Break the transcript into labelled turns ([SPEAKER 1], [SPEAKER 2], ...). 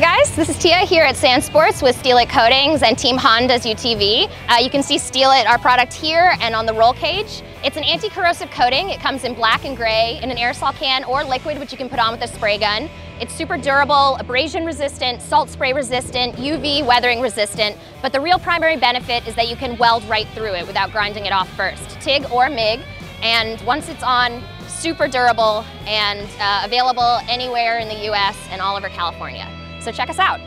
[SPEAKER 1] Hey guys, this is Tia here at Sand Sports with STEEL-IT Coatings and Team Honda's UTV. Uh, you can see STEEL-IT, our product here and on the roll cage. It's an anti-corrosive coating. It comes in black and gray in an aerosol can or liquid, which you can put on with a spray gun. It's super durable, abrasion resistant, salt spray resistant, UV weathering resistant, but the real primary benefit is that you can weld right through it without grinding it off first, TIG or MIG. And once it's on, super durable and uh, available anywhere in the US and all over California. So check us out.